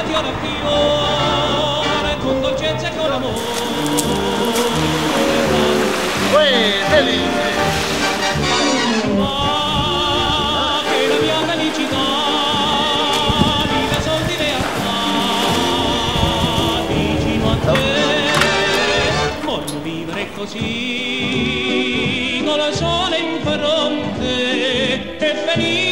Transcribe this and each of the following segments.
la fiore fiore con dolcezza e con amore Uè, felice! che la mia felicità vive sol di realtà vicino a te voglio vivere così con il sole in fronte e felice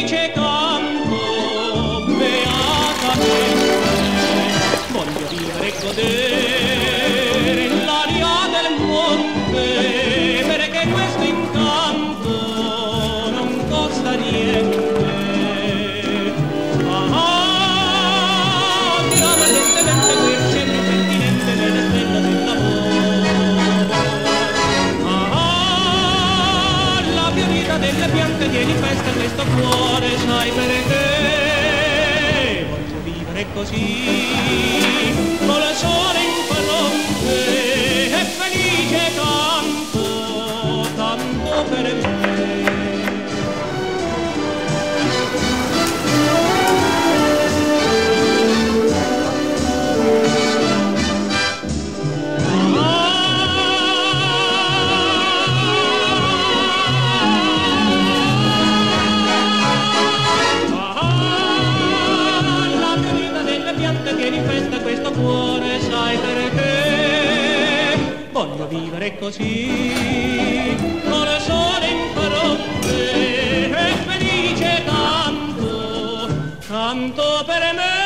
piante tieni festa questo cuore sai perché? Voglio vivere così. Con il sole festa questo cuore sai perché voglio vivere così con il sole in fronte e felice canto canto per me